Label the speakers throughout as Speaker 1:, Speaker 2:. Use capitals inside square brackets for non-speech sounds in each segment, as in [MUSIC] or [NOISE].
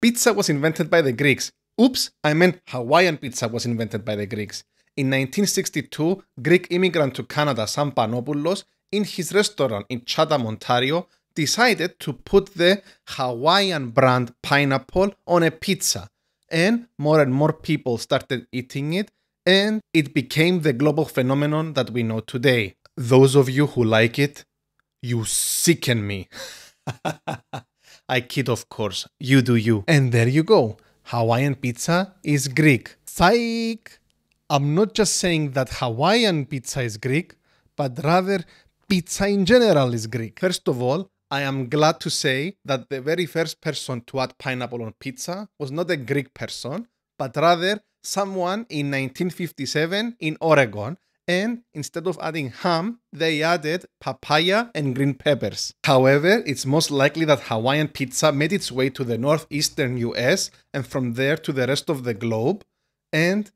Speaker 1: Pizza was invented by the Greeks. Oops, I meant Hawaiian pizza was invented by the Greeks. In 1962, Greek immigrant to Canada Sam Panopoulos, in his restaurant in Chatham, Ontario, decided to put the Hawaiian brand pineapple on a pizza. And more and more people started eating it, and it became the global phenomenon that we know today. Those of you who like it, you sicken me. [LAUGHS] I kid, of course. You do you. And there you go. Hawaiian pizza is Greek. Psych! I'm not just saying that Hawaiian pizza is Greek, but rather pizza in general is Greek. First of all, I am glad to say that the very first person to add pineapple on pizza was not a Greek person, but rather someone in 1957 in Oregon and instead of adding ham, they added papaya and green peppers. However, it's most likely that Hawaiian pizza made its way to the northeastern US and from there to the rest of the globe. And,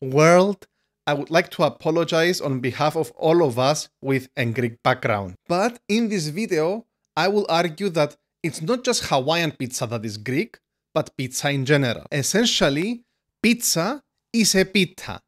Speaker 1: world, I would like to apologize on behalf of all of us with a Greek background. But in this video, I will argue that it's not just Hawaiian pizza that is Greek, but pizza in general. Essentially, pizza is a pita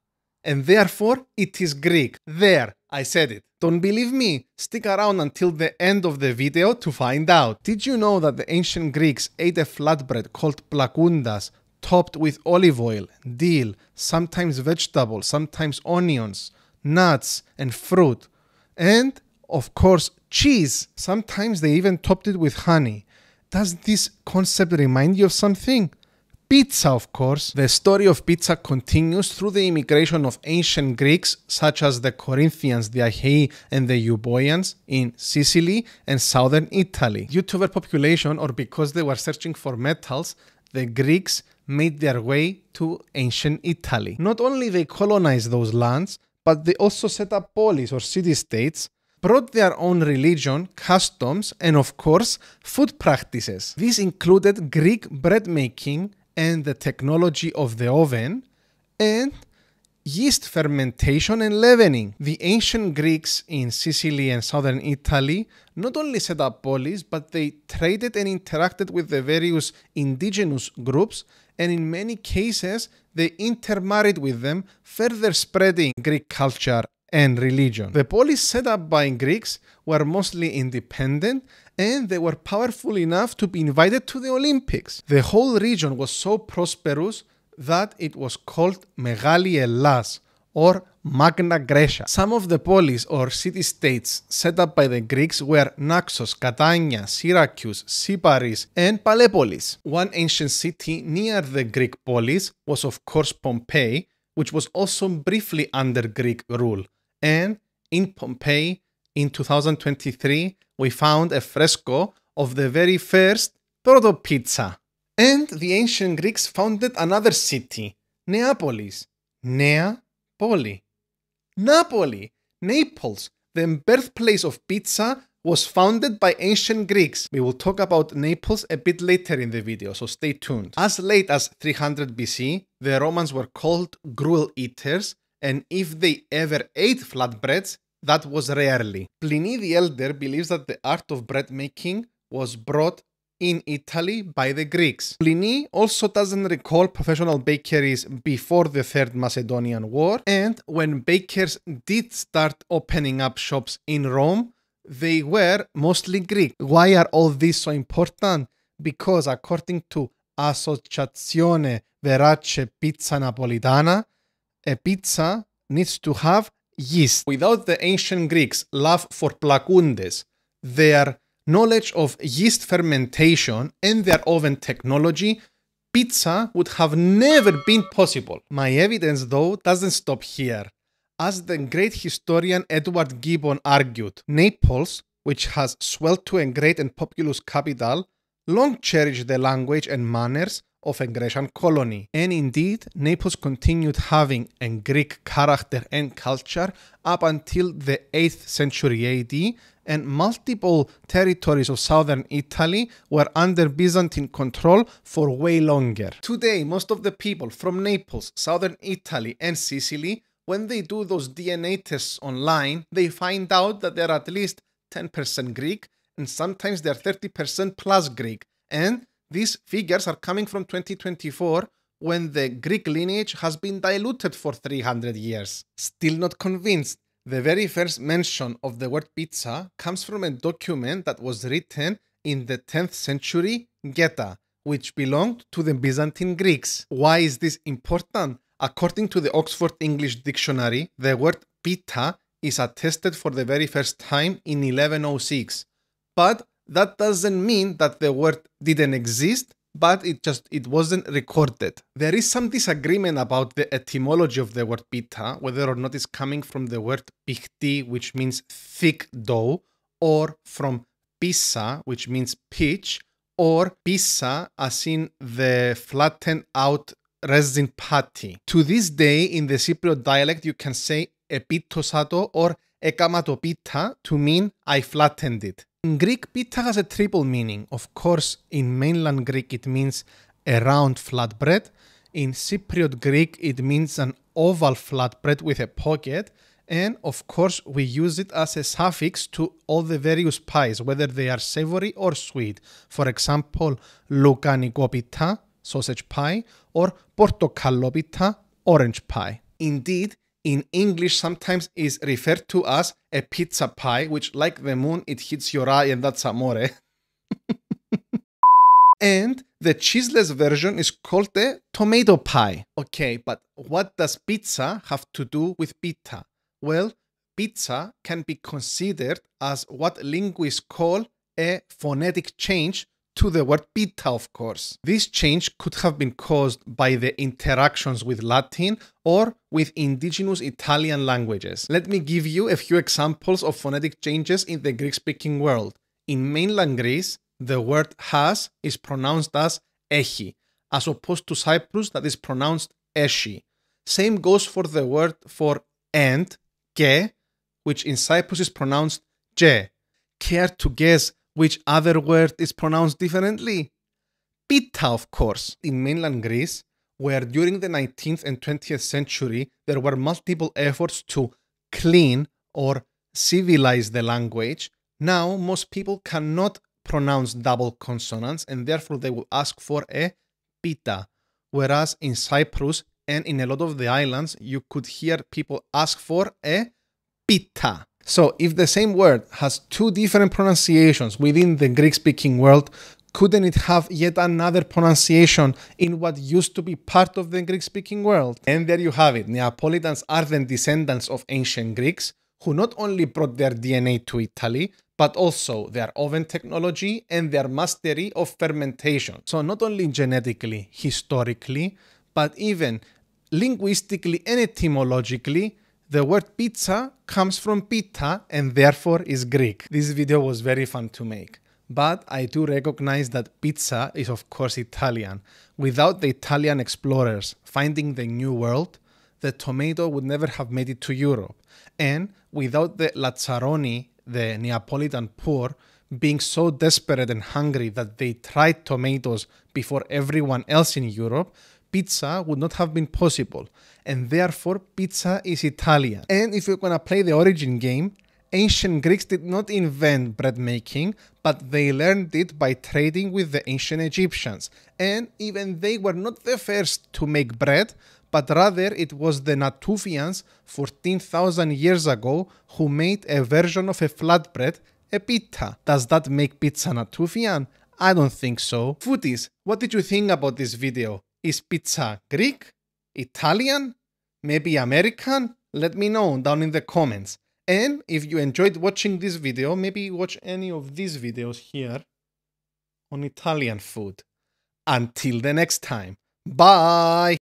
Speaker 1: and therefore it is Greek. There, I said it. Don't believe me? Stick around until the end of the video to find out. Did you know that the ancient Greeks ate a flatbread called plakoundas, topped with olive oil, dill, sometimes vegetables, sometimes onions, nuts, and fruit, and of course cheese. Sometimes they even topped it with honey. Does this concept remind you of something? Pizza, of course. The story of pizza continues through the immigration of ancient Greeks, such as the Corinthians, the Achaei, and the Euboeans in Sicily and southern Italy. Due to their population, or because they were searching for metals, the Greeks made their way to ancient Italy. Not only they colonized those lands, but they also set up polis or city states brought their own religion, customs, and of course, food practices. These included Greek bread making, and the technology of the oven, and yeast fermentation and leavening. The ancient Greeks in Sicily and southern Italy not only set up polis, but they traded and interacted with the various indigenous groups, and in many cases, they intermarried with them, further spreading Greek culture and religion. The polis set up by Greeks were mostly independent and they were powerful enough to be invited to the Olympics. The whole region was so prosperous that it was called Megali Elas or Magna Graecia. Some of the polis or city states set up by the Greeks were Naxos, Catania, Syracuse, Sybaris, and Palepolis. One ancient city near the Greek polis was, of course, Pompeii, which was also briefly under Greek rule. And in Pompeii, in 2023, we found a fresco of the very first proto pizza. And the ancient Greeks founded another city, Neapolis. Nea Poli. Napoli, Naples, the birthplace of pizza, was founded by ancient Greeks. We will talk about Naples a bit later in the video, so stay tuned. As late as 300 BC, the Romans were called gruel eaters, and if they ever ate flatbreads, that was rarely. Pliny the Elder believes that the art of bread making was brought in Italy by the Greeks. Pliny also doesn't recall professional bakeries before the Third Macedonian War, and when bakers did start opening up shops in Rome, they were mostly Greek. Why are all these so important? Because according to Associazione Verace Pizza Napoletana, a pizza needs to have yeast. Without the ancient Greeks' love for plakoundes, their knowledge of yeast fermentation, and their oven technology, pizza would have never been possible. My evidence, though, doesn't stop here. As the great historian Edward Gibbon argued, Naples, which has swelled to a great and populous capital, long cherished the language and manners of a Grecian colony. And indeed, Naples continued having a Greek character and culture up until the 8th century AD, and multiple territories of southern Italy were under Byzantine control for way longer. Today, most of the people from Naples, southern Italy, and Sicily, when they do those DNA tests online, they find out that they're at least 10% Greek, and sometimes they're 30% plus Greek. And These figures are coming from 2024 when the Greek lineage has been diluted for 300 years. Still not convinced? The very first mention of the word pizza comes from a document that was written in the 10th century Gaeta, which belonged to the Byzantine Greeks. Why is this important? According to the Oxford English Dictionary, the word pita is attested for the very first time in 1106. But that doesn't mean that the word didn't exist, but it just it wasn't recorded. There is some disagreement about the etymology of the word pita, whether or not it's coming from the word pichti, which means thick dough, or from pisa, which means pitch, or pisa, as in the flattened out resin patty. To this day, in the Cypriot dialect, you can say epitosato or ekamatopita to mean I flattened it. In Greek, pita has a triple meaning. Of course, in mainland Greek, it means a round flatbread. In Cypriot Greek, it means an oval flatbread with a pocket. And of course, we use it as a suffix to all the various pies, whether they are savory or sweet. For example, lukanikopita, sausage pie, or portokallopita, orange pie. Indeed, in English sometimes is referred to as a pizza pie, which, like the moon, it hits your eye and that's amore. [LAUGHS] and the cheeseless version is called the tomato pie. Okay, but what does pizza have to do with pita? Well, pizza can be considered as what linguists call a phonetic change to the word pita, of course. This change could have been caused by the interactions with Latin or with indigenous Italian languages. Let me give you a few examples of phonetic changes in the Greek speaking world. In mainland Greece, the word has is pronounced as echi, as opposed to Cyprus that is pronounced eshi. Same goes for the word for and, ke, which in Cyprus is pronounced je. Care to guess which other word is pronounced differently? Pita, of course. In mainland Greece, where during the 19th and 20th century there were multiple efforts to clean or civilize the language, now most people cannot pronounce double consonants and therefore they will ask for a pita. Whereas in Cyprus and in a lot of the islands, you could hear people ask for a pita. So, if the same word has two different pronunciations within the Greek speaking world, couldn't it have yet another pronunciation in what used to be part of the Greek speaking world? And there you have it. Neapolitans are the descendants of ancient Greeks who not only brought their DNA to Italy, but also their oven technology and their mastery of fermentation. So, not only genetically, historically, but even linguistically and etymologically, the word pizza comes from pita and therefore is Greek. This video was very fun to make. But I do recognize that pizza is of course Italian. Without the Italian explorers finding the new world, the tomato would never have made it to Europe. And without the Lazzaroni, the Neapolitan poor, being so desperate and hungry that they tried tomatoes before everyone else in Europe, pizza would not have been possible, and therefore pizza is Italian. And if you're gonna play the origin game, ancient Greeks did not invent bread making, but they learned it by trading with the ancient Egyptians. And even they were not the first to make bread, but rather it was the Natufians 14,000 years ago who made a version of a flatbread, a pita. Does that make pizza Natufian? I don't think so. Footies, what did you think about this video? Is pizza Greek? Italian? Maybe American? Let me know down in the comments. And if you enjoyed watching this video, maybe watch any of these videos here on Italian food. Until the next time, bye!